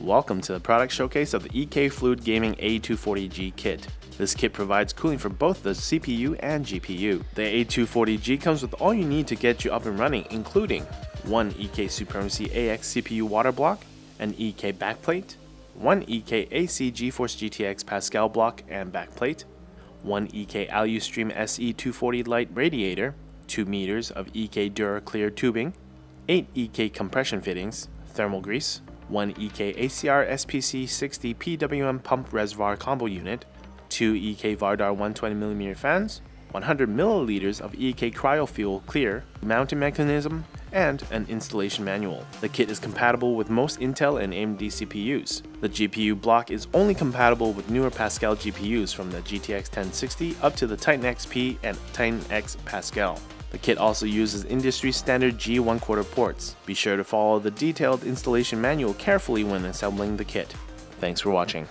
Welcome to the product showcase of the EK Fluid Gaming A240G kit. This kit provides cooling for both the CPU and GPU. The A240G comes with all you need to get you up and running, including one EK Supremacy AX CPU water block, an EK backplate, one EK AC GeForce GTX Pascal block and backplate, one EK AluStream SE240 light radiator, 2 meters of EK Dura clear tubing, 8 EK compression fittings, thermal grease, 1 EK ACR SPC 60 PWM pump reservoir combo unit, 2 EK Vardar 120mm fans, 100 milliliters of EK CryoFuel clear, mounting mechanism, and an installation manual. The kit is compatible with most Intel and AMD CPUs. The GPU block is only compatible with newer Pascal GPUs from the GTX 1060 up to the Titan XP and Titan X Pascal. The kit also uses industry standard G1 quarter ports. Be sure to follow the detailed installation manual carefully when assembling the kit. Thanks for watching.